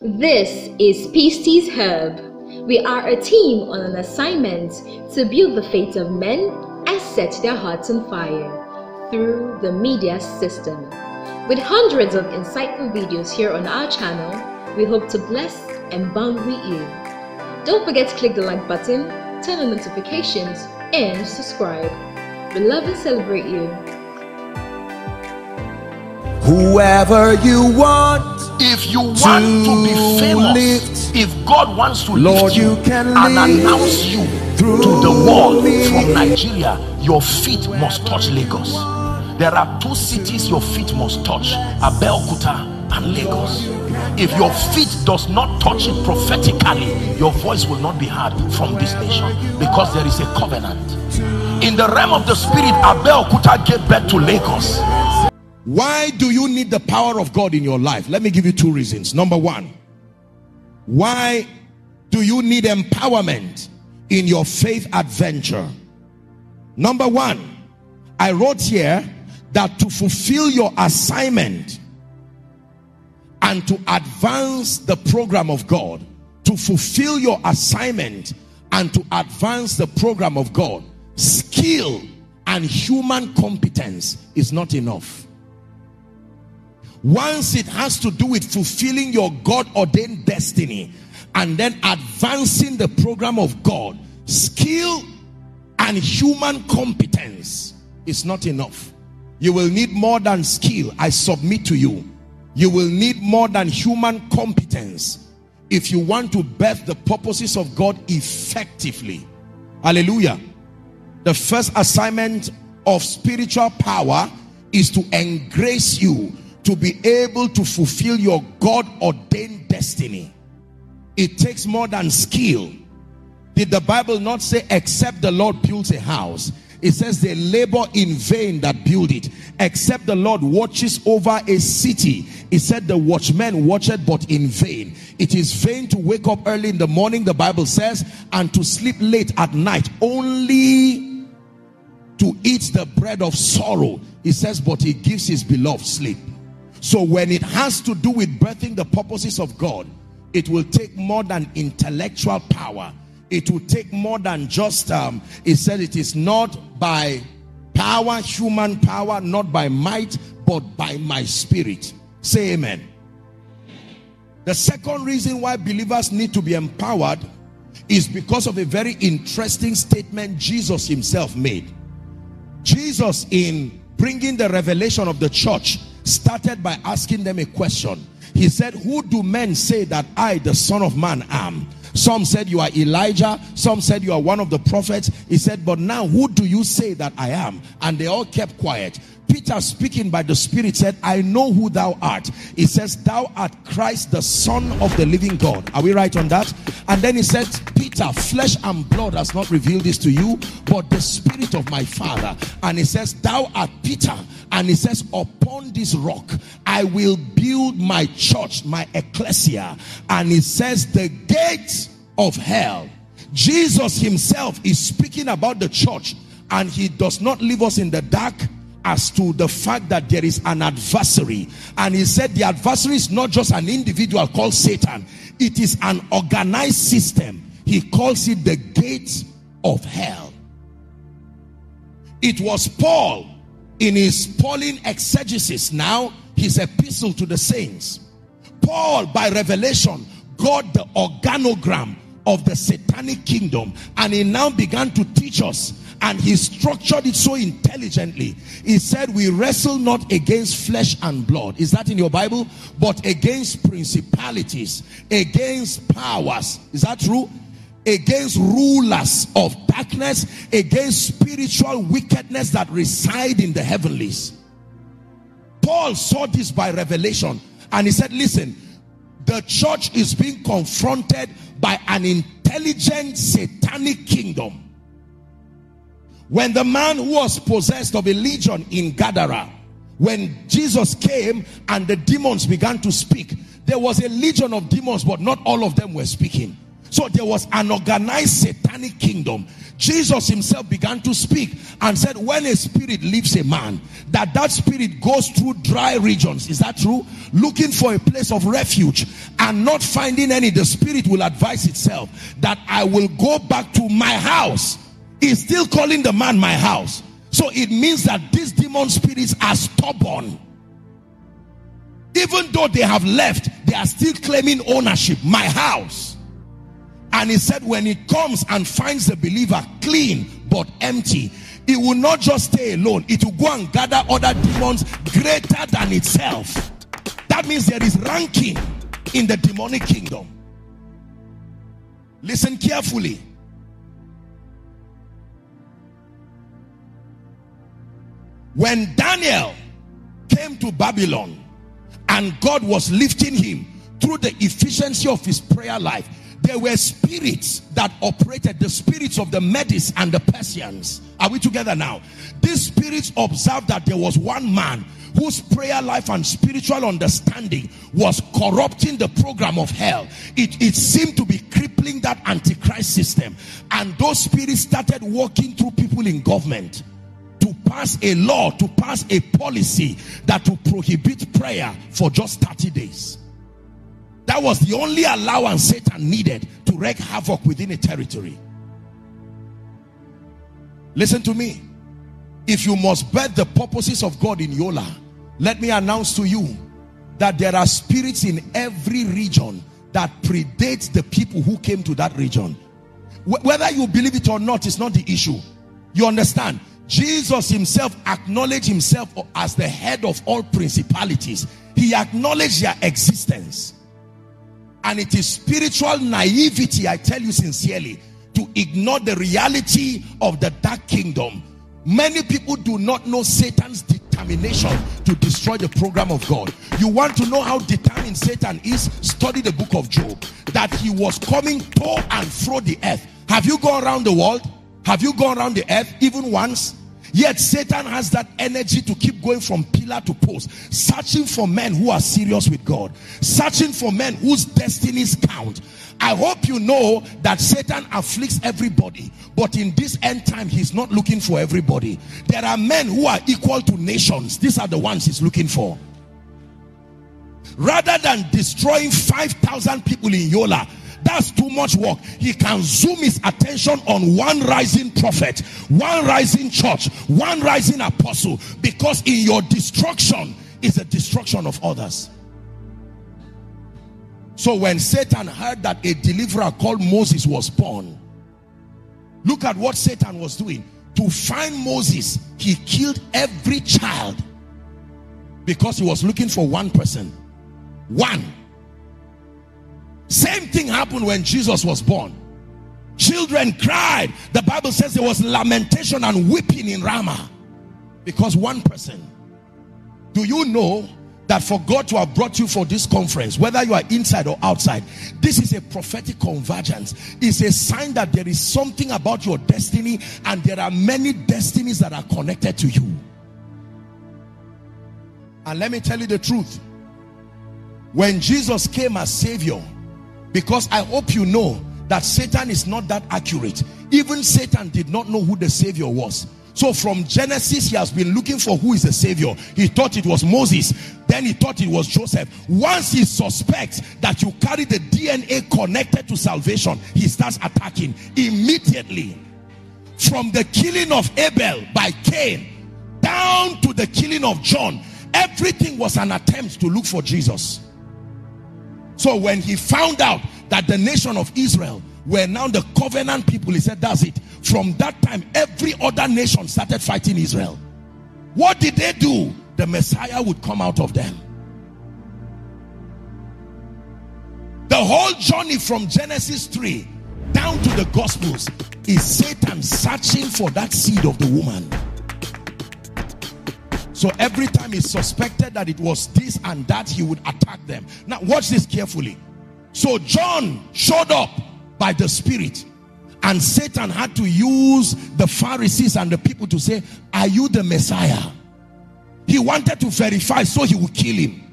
This is Pistis Hub. We are a team on an assignment to build the faith of men and set their hearts on fire through the media system. With hundreds of insightful videos here on our channel, we hope to bless and with you. Don't forget to click the like button, turn on notifications, and subscribe. We love and celebrate you. Whoever you want if you want to, to be famous, lift, if God wants to Lord, lift you, can and announce you to the world from Nigeria, your feet must touch Lagos. There are two cities your feet must touch: Abeokuta and Lagos. If your feet does not touch it prophetically, your voice will not be heard from this nation because there is a covenant. In the realm of the spirit, Abeokuta gave birth to Lagos. Why do you need the power of God in your life? Let me give you two reasons. Number one, why do you need empowerment in your faith adventure? Number one, I wrote here that to fulfill your assignment and to advance the program of God, to fulfill your assignment and to advance the program of God, skill and human competence is not enough. Once it has to do with fulfilling your God ordained destiny and then advancing the program of God, skill and human competence is not enough. You will need more than skill. I submit to you. You will need more than human competence if you want to birth the purposes of God effectively. Hallelujah. The first assignment of spiritual power is to engrace you to be able to fulfill your God ordained destiny. It takes more than skill. Did the Bible not say, except the Lord builds a house? It says they labor in vain that build it. Except the Lord watches over a city. It said the watchman watched but in vain. It is vain to wake up early in the morning, the Bible says, and to sleep late at night. Only to eat the bread of sorrow. It says, but he gives his beloved sleep. So when it has to do with birthing the purposes of God, it will take more than intellectual power. It will take more than just, um, it said it is not by power, human power, not by might, but by my spirit. Say amen. The second reason why believers need to be empowered is because of a very interesting statement Jesus himself made. Jesus in bringing the revelation of the church started by asking them a question. He said, who do men say that I, the son of man, am? Some said you are Elijah. Some said you are one of the prophets. He said, but now who do you say that I am? And they all kept quiet. Peter speaking by the Spirit said, I know who thou art. He says, Thou art Christ, the Son of the living God. Are we right on that? And then he said, Peter, flesh and blood has not revealed this to you, but the Spirit of my Father. And he says, Thou art Peter. And he says, Upon this rock I will build my church, my ecclesia. And he says, The gates of hell. Jesus himself is speaking about the church, and he does not leave us in the dark as to the fact that there is an adversary. And he said the adversary is not just an individual called Satan, it is an organized system. He calls it the gates of hell. It was Paul in his Pauline exegesis, now his epistle to the saints. Paul, by revelation, got the organogram of the satanic kingdom and he now began to teach us and he structured it so intelligently. He said, We wrestle not against flesh and blood. Is that in your Bible? But against principalities, against powers. Is that true? Against rulers of darkness, against spiritual wickedness that reside in the heavenlies. Paul saw this by revelation and he said, Listen, the church is being confronted by an intelligent satanic kingdom when the man who was possessed of a legion in Gadara, when Jesus came and the demons began to speak, there was a legion of demons, but not all of them were speaking. So there was an organized satanic kingdom. Jesus himself began to speak and said, when a spirit leaves a man, that that spirit goes through dry regions. Is that true? Looking for a place of refuge and not finding any. The spirit will advise itself that I will go back to my house. He's still calling the man my house. So it means that these demon spirits are stubborn. Even though they have left, they are still claiming ownership. My house. And he said, when he comes and finds the believer clean but empty, it will not just stay alone, it will go and gather other demons greater than itself. That means there is ranking in the demonic kingdom. Listen carefully. When Daniel came to Babylon and God was lifting him through the efficiency of his prayer life, there were spirits that operated the spirits of the Medes and the Persians. Are we together now? These spirits observed that there was one man whose prayer life and spiritual understanding was corrupting the program of hell. It, it seemed to be crippling that antichrist system. And those spirits started working through people in government pass a law, to pass a policy that to prohibit prayer for just 30 days. That was the only allowance Satan needed to wreak havoc within a territory. Listen to me. If you must bet the purposes of God in Yola, let me announce to you that there are spirits in every region that predates the people who came to that region. Whether you believe it or not is not the issue. You understand? Jesus himself acknowledged himself as the head of all principalities. He acknowledged their existence. And it is spiritual naivety, I tell you sincerely, to ignore the reality of the dark kingdom. Many people do not know Satan's determination to destroy the program of God. You want to know how determined Satan is? Study the book of Job. That he was coming to and fro the earth. Have you gone around the world? Have you gone around the earth even once? Yet Satan has that energy to keep going from pillar to post, searching for men who are serious with God, searching for men whose destinies count. I hope you know that Satan afflicts everybody, but in this end time, he's not looking for everybody. There are men who are equal to nations. These are the ones he's looking for. Rather than destroying 5,000 people in Yola, that's too much work. He can zoom his attention on one rising prophet, one rising church, one rising apostle, because in your destruction is the destruction of others. So when Satan heard that a deliverer called Moses was born, look at what Satan was doing. To find Moses, he killed every child because he was looking for one person. One. Same thing happened when Jesus was born. Children cried. The Bible says there was lamentation and weeping in Ramah because one person. Do you know that for God to have brought you for this conference, whether you are inside or outside, this is a prophetic convergence. It's a sign that there is something about your destiny and there are many destinies that are connected to you. And let me tell you the truth. When Jesus came as Savior, because I hope you know that Satan is not that accurate. Even Satan did not know who the Savior was. So from Genesis, he has been looking for who is the Savior. He thought it was Moses. Then he thought it was Joseph. Once he suspects that you carry the DNA connected to salvation, he starts attacking immediately. From the killing of Abel by Cain down to the killing of John, everything was an attempt to look for Jesus. So when he found out that the nation of Israel were now the covenant people, he said, that's it. From that time, every other nation started fighting Israel. What did they do? The Messiah would come out of them. The whole journey from Genesis 3 down to the Gospels is Satan searching for that seed of the woman. So every time he suspected that it was this and that, he would attack them. Now, watch this carefully. So John showed up by the Spirit, and Satan had to use the Pharisees and the people to say, Are you the Messiah? He wanted to verify so he would kill him.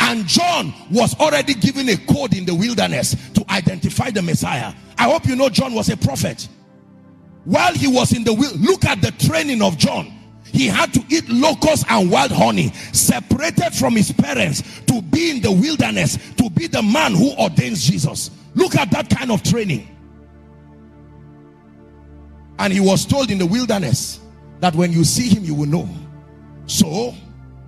And John was already given a code in the wilderness to identify the Messiah. I hope you know John was a prophet. While he was in the will, look at the training of John. He had to eat locusts and wild honey, separated from his parents to be in the wilderness, to be the man who ordains Jesus. Look at that kind of training. And he was told in the wilderness that when you see him, you will know. So,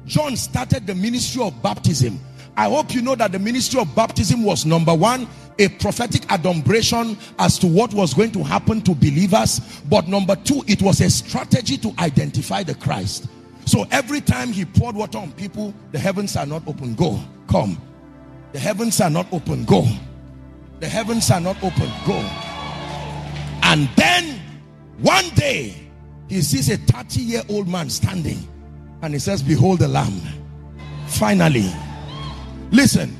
John started the ministry of baptism. I hope you know that the ministry of baptism was number one, a prophetic adumbration as to what was going to happen to believers. But number two, it was a strategy to identify the Christ. So every time he poured water on people, the heavens are not open. Go, come. The heavens are not open. Go. The heavens are not open. Go. And then one day, he sees a 30 year old man standing and he says, Behold the Lamb. Finally, listen.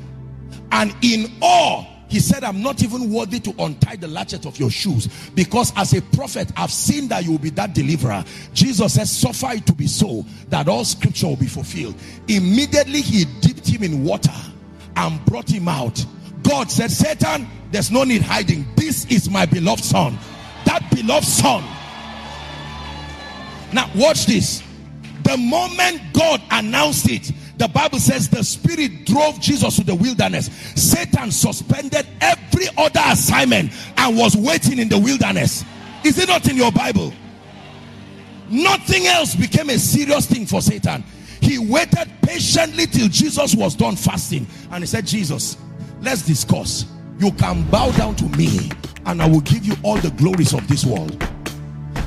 And in awe, he said, I'm not even worthy to untie the latchet of your shoes because as a prophet, I've seen that you will be that deliverer. Jesus says, Suffer it to be so that all scripture will be fulfilled. Immediately, he dipped him in water and brought him out. God said, Satan, there's no need hiding. This is my beloved son. That beloved son. Now, watch this. The moment God announced it, the Bible says the Spirit drove Jesus to the wilderness. Satan suspended every other assignment and was waiting in the wilderness. Is it not in your Bible? Nothing else became a serious thing for Satan. He waited patiently till Jesus was done fasting. And he said, Jesus, let's discuss. You can bow down to me and I will give you all the glories of this world.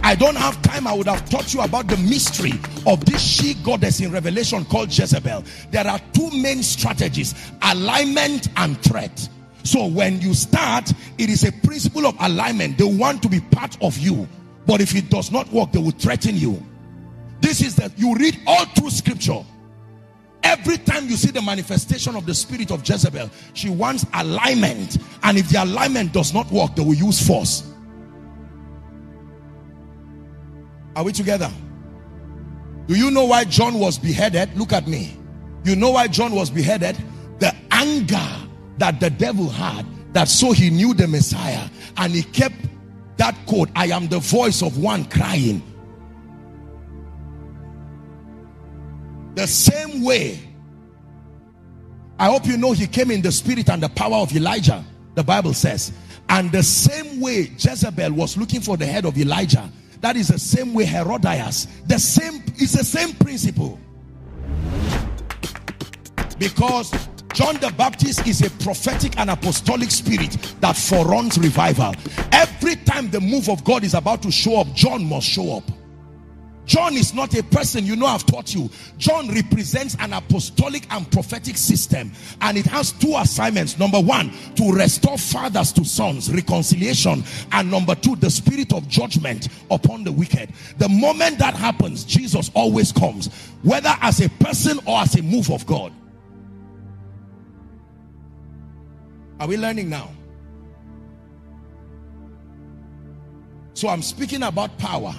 I don't have time. I would have taught you about the mystery of this she goddess in Revelation called Jezebel. There are two main strategies alignment and threat. So when you start, it is a principle of alignment. They want to be part of you. But if it does not work, they will threaten you. This is that you read all through scripture. Every time you see the manifestation of the spirit of Jezebel, she wants alignment. And if the alignment does not work, they will use force. Are we together? Do you know why John was beheaded? Look at me. You know why John was beheaded? The anger that the devil had, that so he knew the Messiah and he kept that code I am the voice of one crying. The same way, I hope you know he came in the spirit and the power of Elijah, the Bible says. And the same way Jezebel was looking for the head of Elijah, that is the same way Herodias. The same is the same principle. Because John the Baptist is a prophetic and apostolic spirit that foreruns revival. Every time the move of God is about to show up, John must show up. John is not a person, you know, I've taught you. John represents an apostolic and prophetic system, and it has two assignments. Number one, to restore fathers to sons, reconciliation, and number two, the spirit of judgment upon the wicked. The moment that happens, Jesus always comes, whether as a person or as a move of God. Are we learning now? So I'm speaking about power.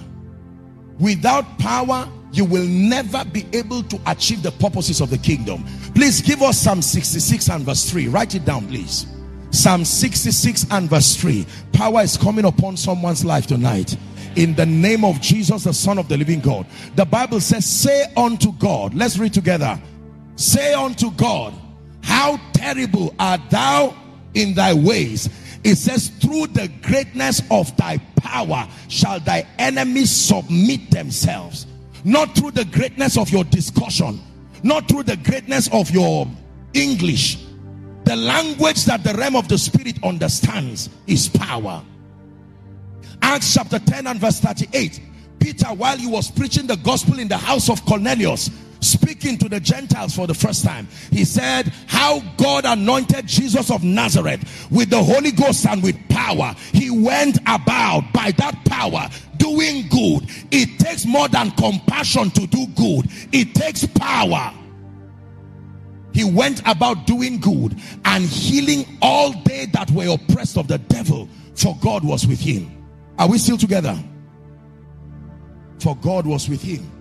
Without power, you will never be able to achieve the purposes of the kingdom. Please give us Psalm 66 and verse 3. Write it down, please. Psalm 66 and verse 3. Power is coming upon someone's life tonight. In the name of Jesus, the Son of the living God. The Bible says, Say unto God, let's read together. Say unto God, How terrible art thou in thy ways it says, through the greatness of thy power shall thy enemies submit themselves. Not through the greatness of your discussion, not through the greatness of your English. The language that the realm of the spirit understands is power. Acts chapter 10 and verse 38. Peter, while he was preaching the gospel in the house of Cornelius, speaking to the Gentiles for the first time. He said, How God anointed Jesus of Nazareth with the Holy Ghost and with power. He went about by that power doing good. It takes more than compassion to do good, it takes power. He went about doing good and healing all they that were oppressed of the devil, for God was with him. Are we still together? For God was with him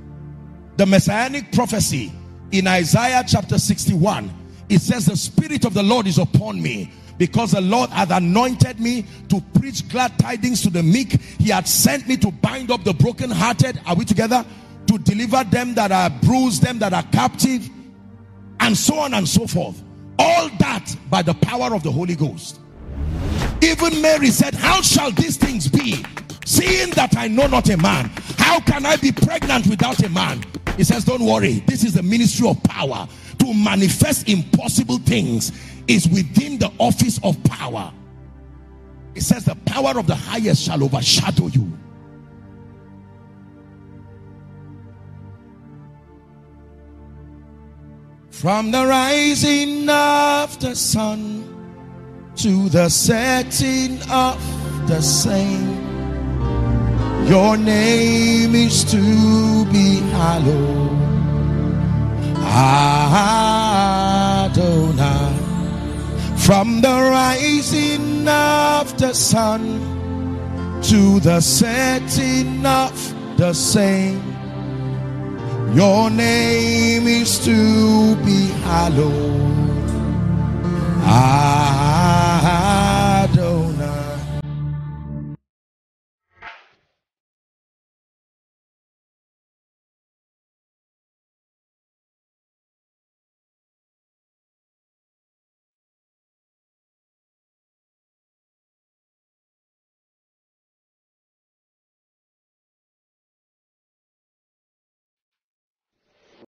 the messianic prophecy in Isaiah chapter 61 it says, The Spirit of the Lord is upon me because the Lord hath anointed me to preach glad tidings to the meek. He had sent me to bind up the brokenhearted. Are we together? To deliver them that are bruised, them that are captive, and so on and so forth. All that by the power of the Holy Ghost. Even Mary said, How shall these things be? Seeing that I know not a man, how can I be pregnant without a man? He says, Don't worry, this is the ministry of power. To manifest impossible things is within the office of power. It says, The power of the highest shall overshadow you. From the rising of the sun to the setting of the same, your name is to be hallowed. Adonai. From the rising of the sun to the setting of the same your name is to be hallowed. Ah.